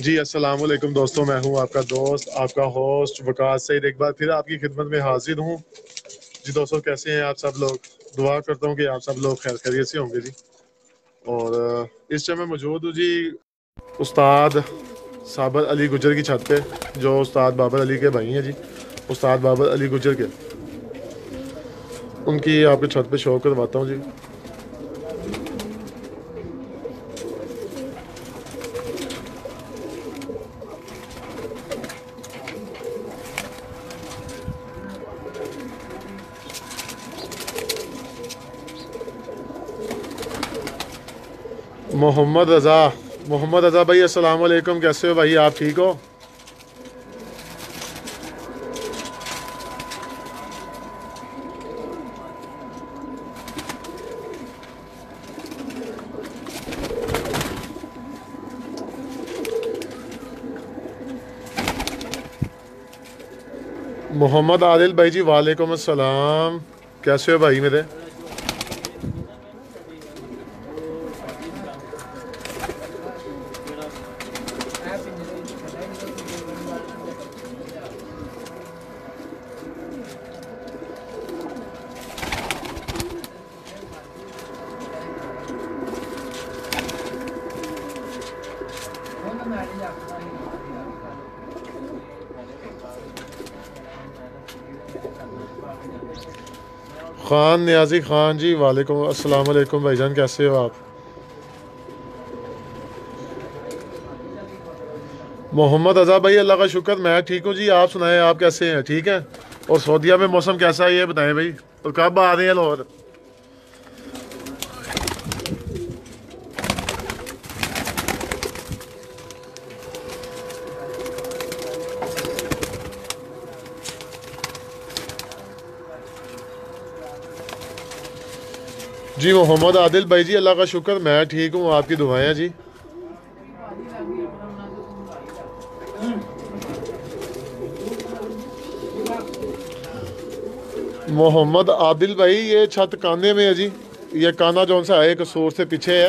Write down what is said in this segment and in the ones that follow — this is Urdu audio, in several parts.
جی السلام علیکم دوستوں میں ہوں آپ کا دوست، آپ کا ہوسٹ وکاس سعید ایک بار پھر آپ کی خدمت میں حاضر ہوں۔ جی دوستوں کیسے ہیں آپ سب لوگ؟ دعا کرتا ہوں کہ آپ سب لوگ خیر خیریت سے ہوں گے جی۔ اور اس ٹائم میں موجود ہوں جی استاد صابر علی گجر کی چھت پہ، جو استاد بابر علی کے بھائی ہیں جی۔ استاد بابر علی گجر کے۔ ان کی آپ کی چھت پہ شو کرواتا ہوں جی۔ محمد رضا محمد رضا بھائی، السلام علیکم، کیسے ہو بھائی؟ آپ ٹھیک ہو؟ محمد عادل بھائی جی وعلیکم السلام۔ کیسے ہو بھائی میرے؟ خان، نیازی خان جی وعلیکم السلام علیکم بھائی جان، کیسے ہو آپ؟ محمد اضا بھائی، اللہ کا شکر، میں ٹھیک ہوں جی آپ سنائیں، آپ کیسے ہیں؟ ٹھیک ہیں؟ اور سعودیہ میں موسم کیسا ہے یہ بتائیں بھائی؟ اور کب آ رہے ہیں لاہور؟ جی محمد عادل بھائی جی اللہ کا شکر، میں ٹھیک ہوں، آپ کی دعائیں جی۔ محمد عادل بھائی، یہ چھت کانے میں ہے جی یہ کانا جون سا ہے ایک سور سے پیچھے ہے۔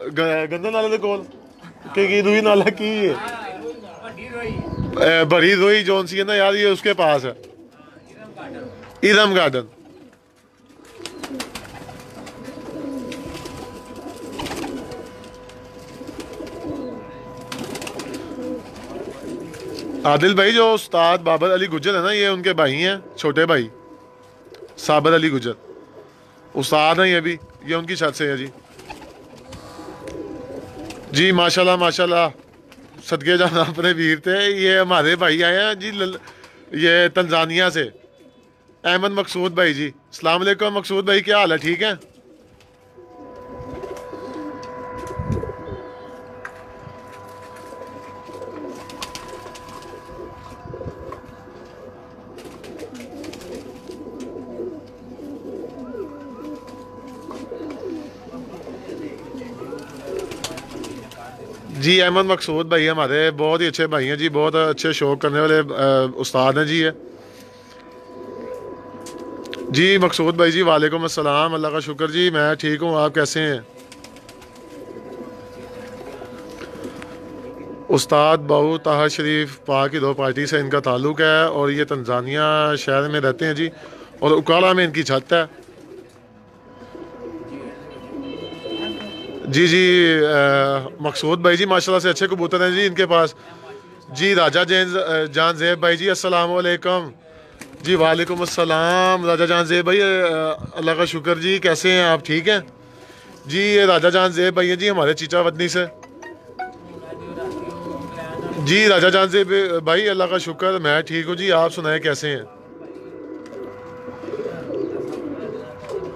گندے نالے دے کول کہ کی روئی نالا کی ہے بڑی روئی جون سی ہے نا یار یہ اس کے پاس ہے ایرم گارڈن عادل بھائی جو استاد بابر علی گجر ہے نا یہ ان کے بھائی ہیں چھوٹے بھائی صابر علی گجر استاد ہیں یہ بھی یہ ان کی شرط سے ہے جی جی ماشاءاللہ ماشاءاللہ۔ صدقے جانا اپنے ویر تھے یہ ہمارے بھائی آئے ہیں۔ جی لل- یہ تنزانیہ سے۔ احمد مقصود بھائی جی۔ السلام علیکم مقصود بھائی، کیا حال ہے؟ ٹھیک ہے جی احمد مقصود بھائی ہمارے بہت ہی اچھے بھائی ہیں جی بہت اچھے شوق کرنے والے استاد ہیں جی یہ۔ جی مقصود بھائی جی وعلیکم السلام، اللہ کا شکر جی میں ٹھیک ہوں، آپ کیسے ہیں؟ استاد بہو طاہر شریف پا کی دو پارٹی سے ان کا تعلق ہے اور یہ تنزانیہ شہر میں رہتے ہیں جی اور اکاڑا میں ان کی چھت ہے۔ جی جی مقصود بھائی جی ماشاءاللہ سے اچھے کبوتر ہیں جی ان کے پاس۔ جی راجہ جین، جان زیب بھائی جی السلام علیکم۔ جی وعلیکم السلام، راجہ جان زیب بھائی اللہ کا شکر جی کیسے ہیں آپ؟ ٹھیک ہیں؟ جی یہ راجہ جان زیب بھائی ہیں جی ہمارے چیچا ودنی سے۔ جی راجہ جان زیب بھائی، اللہ کا شکر، میں ٹھیک ہوں جی آپ سنائیں کیسے ہیں؟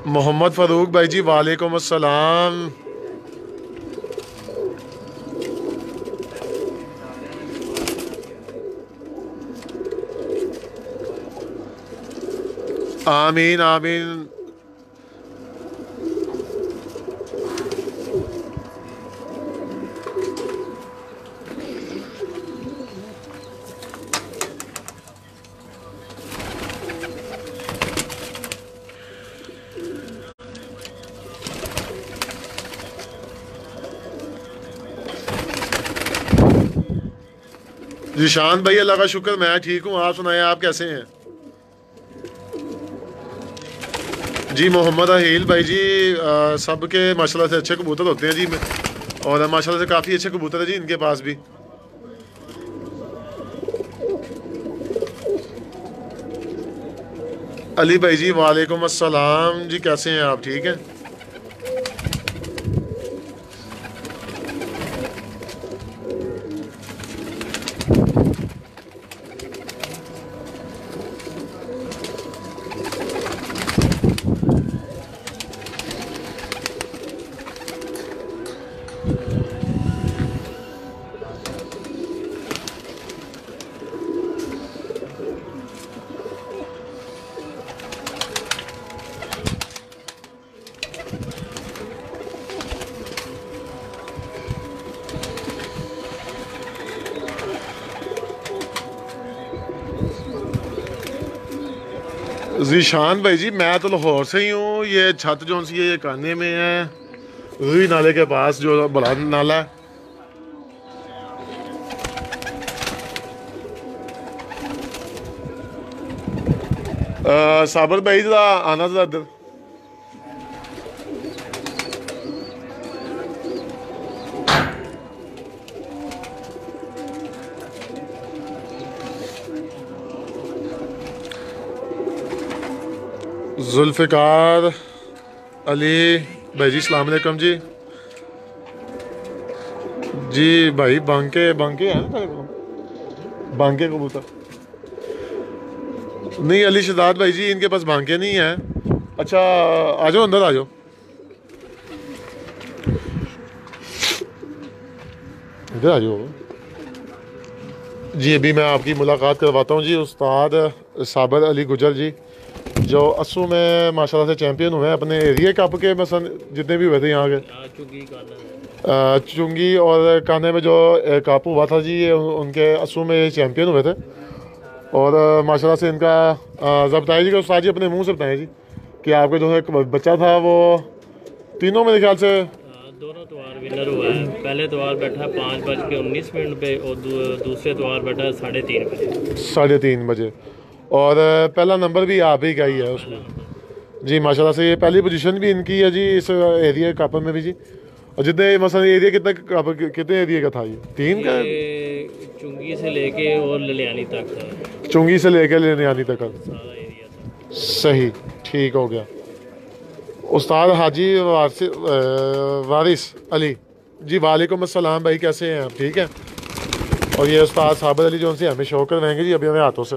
محمد فاروق بھائی جی وعلیکم السلام۔ آمین آمین۔ جی بھائی، اللہ کا شکر، میں ٹھیک ہوں۔ آپ سنائیں، آپ کیسے ہیں؟ جی محمد اہیل بھائی جی سب کے ماشاءاللہ سے اچھے کبوتر ہوتے ہیں جی اور اور ماشاءاللہ سے کافی اچھے کبوتر ہیں جی ان کے پاس بھی۔ علی بھائی جی وعلیکم السلام۔ جی کیسے ہیں آپ؟ ٹھیک ہیں؟ ذیشان بھائی جی میں تو لاہور سے ہی ہوں یہ چھت جو سی ہے یہ کانے میں ہے روئی نالے کے پاس جو بڑا نالا ہے صابر بھائی ذرا آنا ذرا ادھر ذوالفقار علی، بھائی جی السلام علیکم جی۔ جی بھائی، بانکے بانکے ہیں نا بانکے کبوتر۔ نہیں، علی شہزاد بھائی جی ان کے پاس بانکے نہیں ہیں۔ اچھا آ جاؤ اندر آ جاؤ ادھر آ جاؤ جی ابھی میں آپ کی ملاقات کرواتا ہوں جی استاد صابر علی گجر جی۔ جو اسو میں ماشاءاللہ سے چیمپئن ہوئے ہیں اپنے ایریا کپ کے مثلا جتنے بھی ہوئے تھے یہاں کے۔ چنگی اور کانے میں جو کپ ہوا تھا جی ان کے اسو میں چیمپئن ہوئے تھے۔ اور ماشاءاللہ سے ان کا ضبط ہے جی کہ استاد جی اپنے منہ سے بتائیں جی کہ آپ کا جو ہے ایک بچہ تھا وہ تینوں میرے خیال سے دونوں اتوار ونر ہوا ہے پہلے اتوار بیٹھا ہے پانچ بج کے انیس منٹ پہ اور دو- دوسرے اتوار بیٹھا ساڑھے تین بجے۔ ساڑھے تین بجے۔ اور پہلا نمبر بھی آپ ہی کا ہی ہے اس میں۔ جی ماشاء اللہ سے یہ پہلی پوزیشن بھی ان کی ہے جی اس ایریا کاپر میں بھی جی۔ اور جتنے مثلا ایریا کتنا کتنے ایریا کا تھا یہ؟ تین کا؟ چنگی سے لے کے اور للیانی تک چنگی سے لے کے للیانی تک۔ صحیح ٹھیک ہو گیا۔ استاد حاجی وارث علی۔ جی وعلیکم السلام بھائی کیسے ہیں آپ؟ ٹھیک ہیں؟ اور یہ استاد ثابت علی جو ان سے ہمیں شو کر رہیں گے جی ابھی ہمیں ہاتھوں سے۔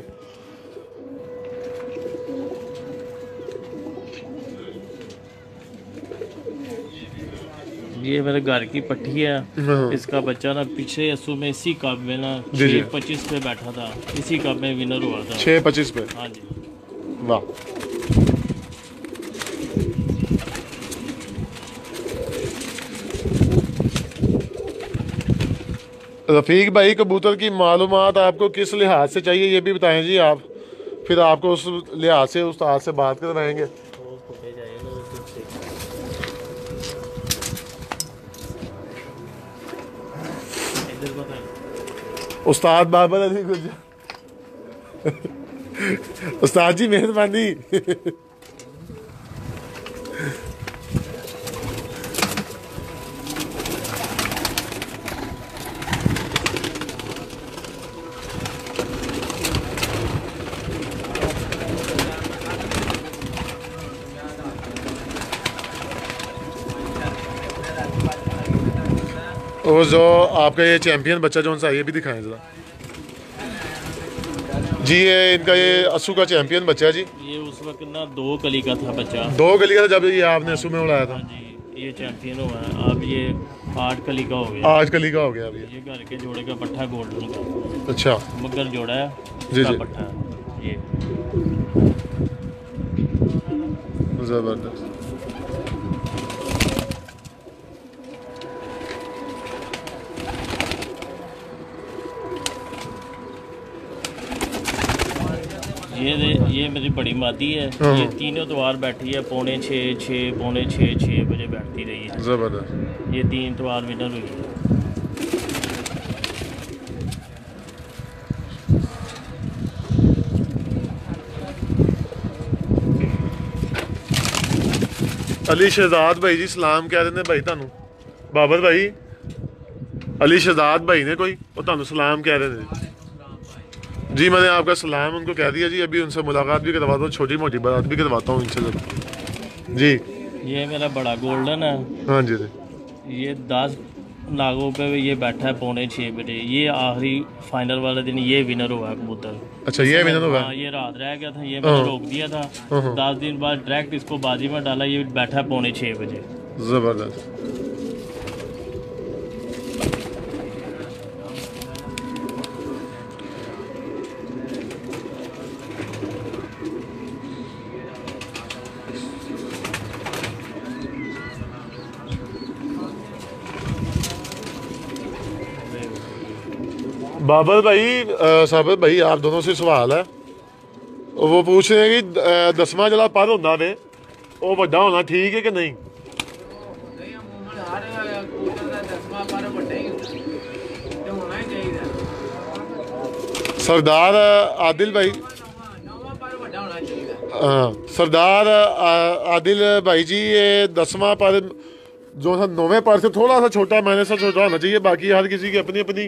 یہ میرے گھر کی پٹھی ہے۔ ہاں۔ اس کا بچہ نا پچھلے یسو میں اسی کپ میں نا جی، جی۔ چھ پچیس پہ بیٹھا تھا۔ اسی کپ میں ونر ہوا تھا۔ چھ پچیس پہ۔ ہاں جی۔ واہ۔ رفیق بھائی کبوتر کی معلومات آپ کو کس لحاظ سے چاہیے یہ بھی بتائیں جی آپ۔ پھر آپ کو اس لحاظ سے استاد سے بات کروائیں گے۔ ਉਸਤਾਦ ਬਾਬਾ ਅਲੀ ਗੁਰਜਾ ਉਸਤਾਦ ਜੀ ਮਿਹਰਬਾਨੀ। تو جو آپ کا یہ چیمپئن بچہ جون سا یہ بھی دکھائیں ذرا۔ جی یہ ان کا یہ اسو کا چیمپئن بچہ ہے جی۔ یہ اس وقت نا دو کلی کا تھا بچہ۔ دو کلی کا تھا جب یہ آپ نے اسو میں اڑایا تھا۔ ہاں جی، یہ چیمپئن ہوا ہے۔ اب یہ آٹھ کلی کا ہو گیا۔ آٹھ کلی کا ہو گیا اب یہ۔ گھر کے جوڑے کا پٹھا گولڈن کا اچھا۔ مگر جوڑا ہے جی جی۔ پٹھا یہ۔ زبردست۔ یہ یہ میری بڑی مادی ہے۔ ہاں۔ یہ تینوں اتوار بیٹھی ہے پونے چھ چھ پونے چھ چھ بجے بیٹھتی رہی ہے۔ زبردست۔ یہ تین اتوار ونر ہوئی ہے۔ علی شہزاد بھائی جی سلام کہہ دیں بھائی تمہیں بابر بھائی علی شہزاد بھائی نے کوئی؟ وہ تمہیں سلام کہہ دیں جی میں نے آپ کا سلام ان کو کہہ دیا جی ابھی ان سے ملاقات بھی کرواتا ہوں چھوٹی موٹی بات بھی کرواتا ہوں ان سے۔ جی۔ یہ میرا بڑا گولڈن ہے۔ ہاں جی۔ یہ دس ناگوں پہ یہ بیٹھا ہے پونے چھ بجے۔ یہ آخری فائنل والے دن یہ ونر ہوا ہے کبوتر۔ اچھا یہ ونر ہوا ہاں، یہ رات رہ گیا تھا یہ ہاں۔ میں روک دیا تھا۔ ہاں، دس دن بعد ڈائریکٹ اس کو بازی میں ڈالا یہ بیٹھا ہے پونے چھ بجے۔ زبردست۔ بابر بھائی ثابت بھائی آپ دونوں سے سوال ہے وہ پوچھ رہے ہیں کہ دسواں جلا پر ہونا نے وہ بڑا ہونا ٹھیک ہے کہ نہیں سردار عادل بھائی سردار عادل بھائی جی یہ دسواں پر جو ہے نویں پر سے تھوڑا سا چھوٹا مہینے سا چھوٹا ہونا چاہیے باقی ہر کسی کی اپنی اپنی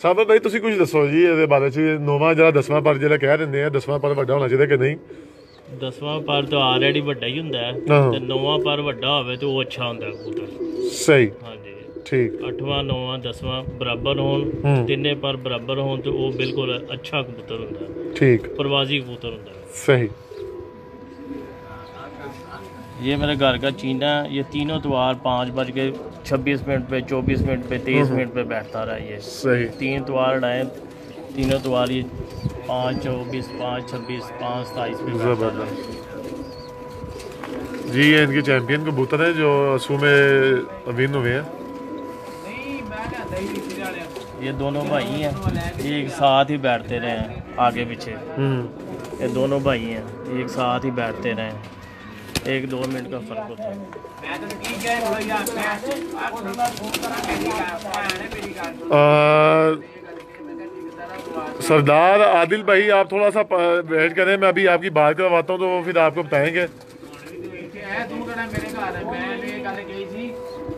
ਸਾਬਾ ਭਾਈ ਤੁਸੀਂ ਕੁਝ ਦੱਸੋ ਜੀ ਇਹਦੇ ਬਾਰੇ ਚ ਨੌਵਾਂ ਜਿਹੜਾ ਦਸਵਾਂ ਪਰ ਜਿਹੜਾ ਕਹਿ ਦਿੰਦੇ ਆ ਦਸਵਾਂ ਪਰ ਵੱਡਾ ਹੋਣਾ ਚਾਹੀਦਾ ਕਿ ਨਹੀਂ ਦਸਵਾਂ ਪਰ ਤਾਂ ਆਲਰੇਡੀ ਵੱਡਾ ਹੀ ਹੁੰਦਾ ਤੇ ਨੌਵਾਂ ਪਰ ਵੱਡਾ ਹੋਵੇ ਤੇ ਉਹ ਅੱਛਾ ਹੁੰਦਾ ਕਬੂਤਰ ਸਹੀ ਹਾਂਜੀ ਠੀਕ 8ਵਾਂ 9ਵਾਂ 10ਵਾਂ ਬਰਾਬਰ ਹੋਣ ਤਿੰਨੇ ਪਰ ਬਰਾਬਰ ਹੋਣ ਤੇ ਉਹ ਬਿਲਕੁਲ ਅੱਛਾ ਕਬੂਤਰ ਹੁੰਦਾ ਠੀਕ ਪ੍ਰਵਾਜ਼ੀ ਕਬੂਤਰ ਹੁੰਦਾ ਸਹੀ یہ میرے گھر کا چینا ہے یہ تینوں توار پانچ بج کے چھبیس منٹ پہ چوبیس منٹ پہ تیئیس منٹ پہ بیٹھتا رہا یہ۔ صحیح۔ تین توار اڑائے تینوں توار یہ پانچ چوبیس پانچ چھبیس پانچ ستائیس پہ جی یہ ان کے چیمپئن کبوتر ہے جو اسو میں امین ہوئے ہیں۔ یہ دونوں بھائی ہیں یہ ایک ساتھ ہی بیٹھتے رہے ہیں آگے پیچھے۔ یہ دونوں بھائی ہیں ایک ساتھ ہی بیٹھتے رہے ہیں۔ ایک دو منٹ کا فرق ہوتا ہے۔ سردار عادل بھائی، آپ تھوڑا سا ویٹ کریں، میں ابھی آپ کی بات کرواتا ہوں تو پھر آپ کو بتائیں گے۔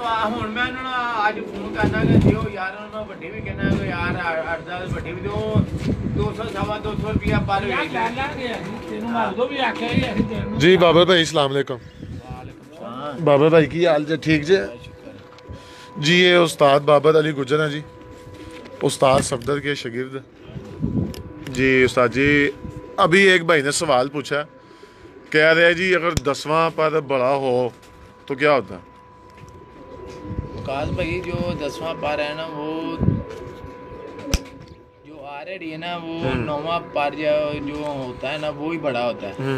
ਹੁਣ ਅਸੀਂ ਜਾਂਦਾ ਜਦੋਂ ਆ ਗਏ ਮੈਂ ਤੈਨੂੰ ਫੋਨ ਕਰਾਂਗਾ ਮੈਂ ਅਸੀਂ ਉੱਥੇ ਆ ਕਿਉਂਕਿ ਤੂੰ ਆ ਹੁਣ ਮੈਂ ਉਹਨਾਂ ਨੂੰ ਅੱਜ ਫੋਨ ਕਰਨਾ ਕਿ ਦਿਓ ਯਾਰ ਉਹਨਾਂ ਨੂੰ ਵੱਡੀ ਵੀ ਕਹਿਣਾ ਕਿ ਯਾਰ ਅੜਦਾ ਵੱਡੀ ਵੀ ਦਿਓ 200 ਸਵਾ 200 ਰੁਪਿਆ ਪਰ ਯਾਰ ਵੇਚ ਲੈ ਲਾਂਗੇ ਅਸੀਂ ਤੈਨੂੰ ਮੈਂ ਉਦੋਂ ਵੀ ਆਖਿਆ ਸੀ ਅਸੀਂ ਦੇਣ ਨੂੰ جی بابر بھائی السلام علیکم بابر بھائی کی حال جی ٹھیک جی جی یہ استاد بابر علی گجر ہیں جی استاد صفدر کے شاگرد جی استاد جی ابھی ایک بھائی نے سوال پوچھا کہہ رہے ہیں جی اگر دسواں پر بڑا ہو تو کیا ہوتا ہے وکاس بھائی جو دسواں پار ہے نا وہ جو آریڈی ہے نا وہ نواں پار جو ہوتا ہے نا وہی بڑا ہوتا ہے۔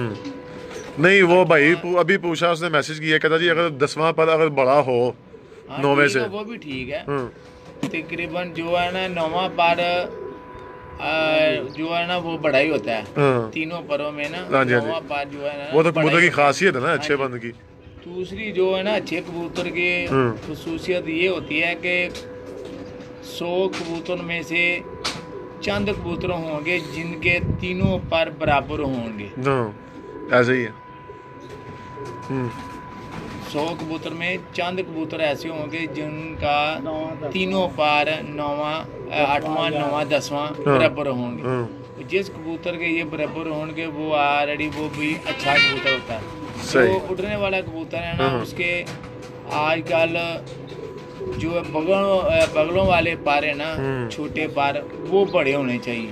نہیں وہ بھائی ابھی پوچھا اس نے میسج کیا کہتا جی اگر دسواں پر اگر بڑا ہو ہاں، ٹھیک سے وہ بھی ٹھیک ہے۔ تقریباً جو ہے نا نواں پار جو ہے نا وہ بڑا ہی ہوتا ہے تینوں پروں میں نا ہاں جی، ہاں جی۔ نواں پار جو ہے نا وہ تو ہی کی۔ خاصیت ہے نا اچھے جی۔ بند کی دوسری جو ہے نا اچھے کبوتر کی ہاں۔ خصوصیت یہ ہوتی ہے کہ سو کبوتر میں سے چند کبوتر ہوں گے جن کے تینوں پر برابر ہوں گے ہاں ایسے ہی ہے ہم۔ سو کبوتر میں چند کبوتر ایسے ہوں گے جن کا تینوں پار نواں آٹھواں نواں دسواں برابر ہوں گے ہاں جس کبوتر کے یہ برابر ہوں گے وہ آلریڈی وہ بھی اچھا کبوتر ہوتا ہے۔ جو اڑنے والا کبوتر ہے نا ہاں۔ اس کے آج کل جو بغلوں بغلوں والے پار ہیں نا۔ چھوٹے پار وہ بڑے ہونے چاہیے۔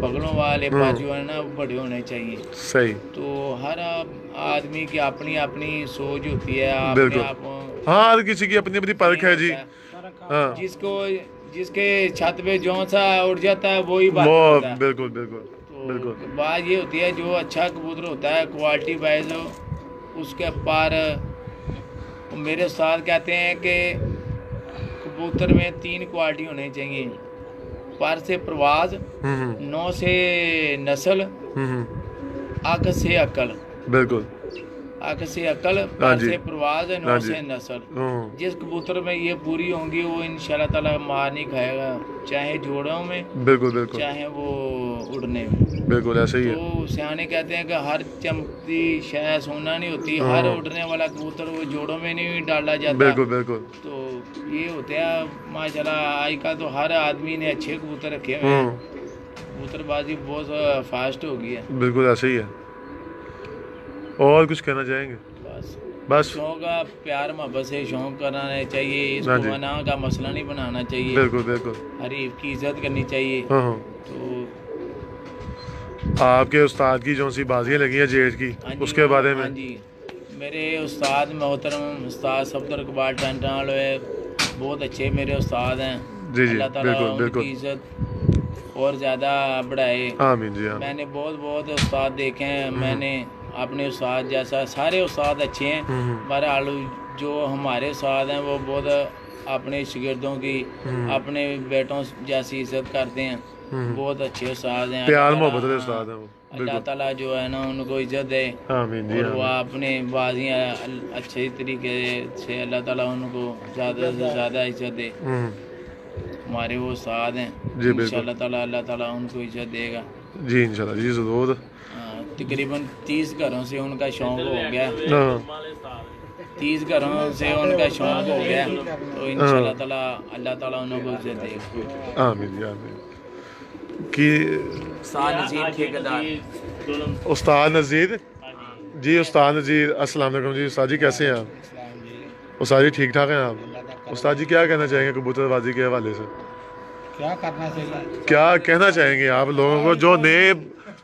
بغلوں والے پار جو ہے نا وہ بڑے ہونے چاہیے۔ صحیح۔ تو ہر آدمی کی اپنی اپنی سوچ ہوتی ہے بالکل۔ ہاں ہر کسی کی اپنی اپنی پرکھ ہے جی۔ ہاں۔ جس کو جس کے چھت پہ جو سا اڑ جاتا ہے وہی بات بالکل بالکل۔ بالکل۔ بات یہ ہوتی ہے جو اچھا کبوتر ہوتا ہے کوالٹی وائز اس کے پار میرے استاد کہتے ہیں کہ کبوتر میں تین کوالٹی ہونی چاہیے۔ پر سے پرواز نو سے نسل اک سے عقل۔ بالکل۔ سے عقل ہاں پر جی۔ سے پرواز ہاں نو جی۔ سے نسل ہاں، جس کبوتر میں یہ پوری ہوں گی وہ ان شاء اللہ تعالیٰ مار نہیں کھائے گا چاہے جوڑوں میں بالکل بالکل۔ چاہے وہ اڑنے میں۔ بالکل ایسے ہی ہے۔ تو سیانے کہتے ہیں کہ ہر چمکتی شے سونا نہیں ہوتی ہاں۔ ہر اڑنے والا کبوتر وہ جوڑوں میں نہیں ڈالا جاتا۔ بالکل بالکل۔ تو یہ ہوتے ہیں ماشاء اللہ آج کل تو ہر آدمی نے اچھے کبوتر رکھے ہوئے ہیں۔ ہاں۔ کبوتر بازی بہت فاسٹ ہو گئی ہے۔ بالکل ایسے ہی ہے۔ اور کچھ کہنا چاہیں گے؟ بس۔ بس۔ شوق کا پیار محبت سے شوق کرانا چاہیے اس ہاں کو جی۔ منع کا مسئلہ نہیں بنانا چاہیے۔ بالکل بالکل۔ حریف کی عزت کرنی چاہیے۔ ہاں ہاں۔ تو آپ کے استاد کی جو سی بازیاں لگی ہیں جیٹ کی جی، اس کے بارے میں؟ جی۔ میرے استاد محترم استاد صفدر اقبال ٹنٹان ہوئے بہت اچھے میرے استاد ہیں۔ جی جی اللہ تعالیٰ بالکل ان بالکل۔ کی عزت اور زیادہ بڑھائے۔ آمین جی میں نے بہت بہت استاد دیکھے ہیں۔ میں نے اپنے استاد جیسا سارے استاد اچھے ہیں بہرحال جو ہمارے استاد ہیں وہ بہت اپنے شاگردوں کی اپنے بیٹوں جیسی عزت کرتے ہیں۔ بہت اچھے استاد ہیں۔ پیار اللہ محبت تعالیٰ- والے استاد ہیں وہ اللہ تعالیٰ جو ہے نا ان کو عزت دے۔ آمین جی اور وہ اپنے بازیاں اچھے طریقے سے اللہ تعالیٰ ان کو زیادہ سے زیادہ عزت دے۔ ہمارے وہ استاد ہیں۔ جی، بالکل۔ ان شاء اللہ تعالیٰ اللہ تعالیٰ ان کو عزت دے گا۔ جی انشاءاللہ۔ جی ضرور۔ تقریباً تیس گھروں سے ان کا شوق ہو گیا تیس گھروں سے ان کا شوق ہو گیا تو ان شاء اللہ تعالیٰ اللہ تعالیٰ ان کو عزت دے آمین کی استاد نذیر جی استاد نذیر السلام علیکم جی استاد جی کیسے ہیں آپ استاد جی ٹھیک ٹھاک ہیں آپ استاد جی کیا کہنا چاہیں گے کبوتر بازی کے حوالے سے کیا کرنا چاہیے کیا کہنا چاہیں گے آپ لوگوں کو جو نئے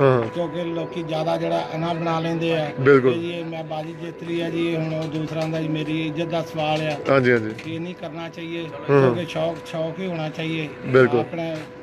ਹਾਂ ਕਿਉਂਕਿ ਲੋਕੀ ਜ਼ਿਆਦਾ ਜਿਹੜਾ ਅਨਾ ਬਣਾ ਲੈਂਦੇ ਆ ਬਿਲਕੁਲ ਕਿ ਜੀ ਇਹ ਮੈਂ ਬਾਜੀ ਜਿੱਤ ਲਈ ਆ ਜੀ ਇਹ ਹੁਣ ਉਹ ਦੂਸਰਾ ਦਾ ਜੀ ਮੇਰੀ ਇੱਜ਼ਤ ਦਾ ਸਵਾਲ ਆ ਹਾਂਜੀ ਹਾਂਜੀ ਇਹ ਨਹੀਂ ਕਰਨਾ ਚਾਹੀਏ ਕਿਉਂਕਿ ਸ਼ੌਕ ਸ਼ੌਕ ਹੀ ਹੋਣਾ ਚਾਹੀਏ ਬਿਲਕੁਲ ਆਪਣੇ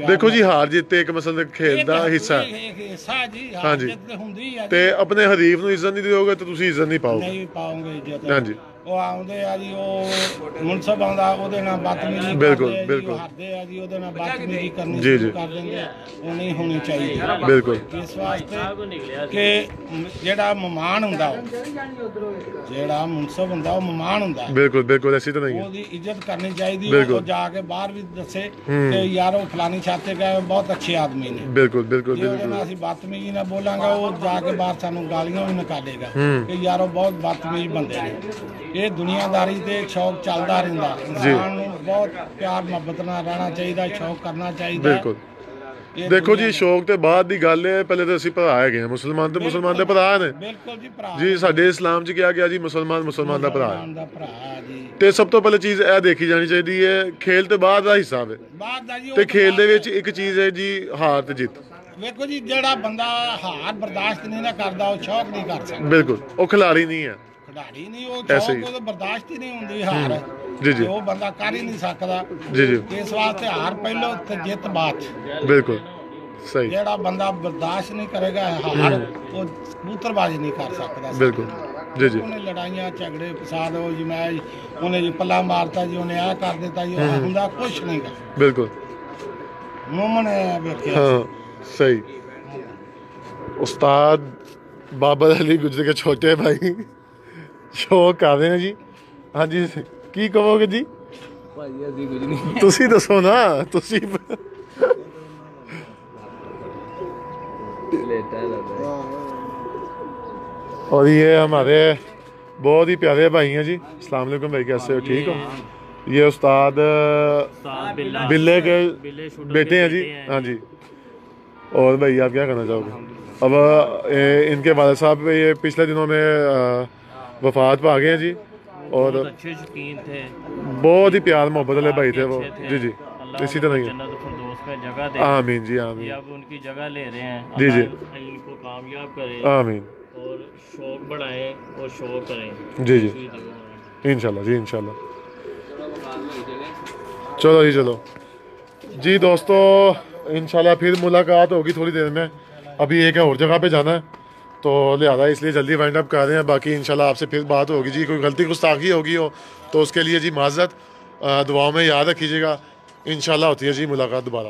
ਦੇਖੋ ਜੀ ਹਾਰ ਜਿੱਤ ਇੱਕ ਮਸਲ ਦੇ ਖੇਡ ਦਾ ਹਿੱਸਾ ਹੈ ਹਿੱਸਾ ਜੀ ਹਾਰ ਜਿੱਤ ਹੁੰਦੀ ਹੈ ਤੇ ਆਪਣੇ ਹਰੀਫ ਨੂੰ ਇੱਜ਼ਤ ਨਹੀਂ ਦਿਓਗੇ ਤਾਂ ਤੁਸੀਂ ਇੱਜ਼ਤ ਨਹੀਂ ਪਾਓਗੇ ਨਹੀਂ ਪਾਓਗੇ ਇੱਜ਼ਤ ਹਾਂਜੀ ਉਹ ਆਉਂਦੇ ਆ ਜੀ ਉਹ ਮੁਨਸਬਾਂ ਦਾ ਉਹਦੇ ਨਾਲ ਬਦਤਮੀਜ਼ੀ ਬਿਲਕੁਲ, ਕਰਦੇ ਆ ਬਿਲਕੁਲ। ਹੱਦੇ ਆ ਜੀ ਉਹਦੇ ਨਾਲ ਬਦਤਮੀਜ਼ੀ ਕਰਨੀ ਕਰ ਦਿੰਦੇ ਆ ਉਹ ਨਹੀਂ ਹੋਣੀ ਚਾਹੀਦੀ ਬਿਲਕੁਲ। ਇਸ ਵਾਸਤੇ ਕਿ ਜਿਹੜਾ ਮਹਿਮਾਨ ਹੁੰਦਾ ਜਿਹੜਾ ਮੁਨਸਬ ਹੁੰਦਾ ਉਹ ਮਹਿਮਾਨ ਹੁੰਦਾ। ਬਿਲਕੁਲ ਬਿਲਕੁਲ ਐਸੀ ਤਾਂ ਨਹੀਂ ਹੈ। ਉਹਦੀ ਇੱਜ਼ਤ ਕਰਨੀ ਚਾਹੀਦੀ ਉਹ- ਉਹ ਜਾ ਕੇ ਬਾਹਰ ਵੀ ਦੱਸੇ ਕਿ ਯਾਰ ਉਹ ਫਲਾਨੀ ਛੱਤ ਤੇ ਬਹੁਤ ਅੱਛੇ ਆਦਮੀ ਨੇ। ਬਿਲਕੁਲ ਬਿਲਕੁਲ ਜੇ ਉਹਦੇ ਨਾਲ ਬਿਲਕੁਲ ਅਸੀਂ ਬਦਤਮੀਜ਼ੀ ਨਾਲ ਬੋਲਾਂਗਾ ਉਹ ਜਾ ਕੇ ਬਾਹਰ ਸਾਨੂੰ ਗਾਲੀਆਂ ਵੀ ਨਿਕਾਲੇਗਾ ਕਿ ਯਾਰ ਉਹ ਬਹੁਤ ਬਦਤਮੀਜ਼ ਬੰਦੇ ਨੇ। ਇਹ ਦੁਨੀਆਦਾਰੀ ਤੇ ਸ਼ੌਕ ਚੱਲਦਾ ਰਹਿੰਦਾ। ਇਨਸਾਨ ਨੂੰ ਬਹੁਤ ਪਿਆਰ ਮੁਹੱਬਤ ਨਾਲ ਰਹਿਣਾ ਚਾਹੀਦਾ ਸ਼ੌਕ ਕਰਨਾ ਚਾਹੀਦਾ। ਬਿਲਕੁਲ। ਇਹ ਦੇਖੋ ਜੀ ਸ਼ੌਕ ਤੇ ਬਾਅਦ ਦੀ ਗੱਲ ਹੈ ਪਹਿਲੇ ਤਾਂ ਅਸੀਂ ਭਰਾ ਹੈਗੇ ਹਾਂ ਮੁਸਲਮਾਨ ਤੇ ਮੁਸਲਮਾਨ ਦੇ ਭਰਾ ਨੇ। ਬਿਲਕੁਲ ਜੀ ਭਰਾ ਜੀ ਸਾਡੇ ਇਸਲਾਮ 'ਚ ਕਿਹਾ ਗਿਆ ਜੀ ਮੁਸਲਮਾਨ ਮੁਸਲਮਾਨ ਦਾ ਭਰਾ। ਹੈ ਮੁਸਲਮਾਨ ਦਾ ਭਰਾ ਜੀ। ਤੇ ਸਭ ਤੋਂ ਪਹਿਲੇ ਚੀਜ਼ ਇਹ ਦੇਖੀ ਜਾਣੀ ਚਾਹੀਦੀ ਹੈ ਖੇਲ ਤੇ ਬਾਅਦ ਦਾ ਹਿੱਸਾ ਹੈ ਬਾਅਦ ਦਾ ਜੀ ਉਹ ਤੇ ਖੇਲ ਦੇ ਵਿੱਚ ਇੱਕ ਚੀਜ਼ ਹੈ ਜੀ ਹਾਰ ਤੇ ਜਿੱਤ। ਵੇਖੋ ਜੀ ਜਿਹੜਾ ਬੰਦਾ ਹਾਰ ਬਰਦਾਸ਼ਤ ਨਹੀਂ ਨਾ ਕਰਦਾ ਉਹ ਸ਼ੌਕ ਨਹੀਂ ਕਰ ਸਕਦਾ। ਬਿਲਕੁਲ ਉਹ ਖਿਲਾੜੀ ਨਹੀਂ ਹੈ। ਖਿਡਾਰੀ ਨਹੀਂ ਉਹ ਐਸੇ ਹੀ। ਬਰਦਾਸ਼ਤ ਹੀ ਨਹੀਂ ਹੁੰਦੀ ਹਾਰ। ਜੀ, ਜੀ। ਉਹ ਬੰਦਾ ਕਰ ਹੀ ਨਹੀਂ ਸਕਦਾ। ਜੀ ਜੀ। ਇਸ ਵਾਸਤੇ ਹਾਰ ਪਹਿਲੋ ਤੇ ਜਿੱਤ ਬਾਅਦ ਬਿਲਕੁਲ ਸਹੀ। ਜਿਹੜਾ ਬੰਦਾ ਬਰਦਾਸ਼ਤ ਨਹੀਂ ਕਰੇਗਾ ਹਾਰ ਉਹ ਕਬੂਤਰਬਾਜ਼ੀ ਨਹੀਂ ਕਰ ਸਕਦਾ। ਬਿਲਕੁਲ ਜੀ ਜੀ। ਉਹਨੇ ਲੜਾਈਆਂ ਝਗੜੇ ਫਸਾਦ ਉਹ ਜੀ ਉਹਨੇ ਜੀ ਪੱਲਾ ਮਾਰਤਾ ਜੀ ਉਹਨੇ ਆਹ ਕਰ ਦਿੱਤਾ ਜੀ ਉਹ ਹੁੰਦਾ ਕੁਝ ਨਹੀਂ ਗਾ। ਬਿਲਕੁਲ। ਮੂਮਨ ਹੈ ਵੇਖਿਆ ਹਾਂ ਸਹੀ। ਉਸਤਾਦ ਬਾਬਾ ਅਲੀ ਗੁਜਰ ਕੇ ਛੋਟੇ ਭਾਈ। ਸ਼ੋਅ ਕਰਦੇ ਨੇ ਜੀ। ਹਾਂਜੀ ਕੀ ਕਹੋਗੇ ਜੀ? ਭਾਈ ਅਸੀਂ ਕੁਝ ਨਹੀਂ। ਤੁਸੀਂ ਦੱਸੋ ਨਾ ਤੁਸੀਂ। اور یہ ہمارے بہت ہی پیارے بھائی ہیں جی اسلام علیکم بھائی کیسے ہو ٹھیک ہو یہ استاد بلے کے بیٹے ہیں جی ہاں جی اور بھائی آپ کیا کرنا چاہو گے اب ان کے والد صاحب پچھلے دنوں میں وفات پا گئے جی اور بہت ہی پیار محبت والے بھائی تھے وہ جی جی اسی طرح ہی جگہ آمین جی آمین اب ان کی جگہ لے رہے ہیں جی جی ان کو کامیاب کریں آمین اور شوق بڑھائیں اور شوق کریں جی جی انشاءاللہ جی انشاءاللہ چلو جی چلو جی دوستو انشاءاللہ پھر ملاقات ہوگی تھوڑی دیر میں ابھی ایک اور جگہ پہ جانا ہے تو لہٰذا اس لیے جلدی وائنڈ اپ کر رہے ہیں۔ باقی انشاءاللہ آپ سے پھر بات ہوگی۔ جی کوئی غلطی، گستاخی ہوگی ہو تو اس کے لیے جی معذرت دعاؤں میں یاد رکھیجیے گا۔ انشاءاللہ ہوتی ہے جی ملاقات دوبارہ۔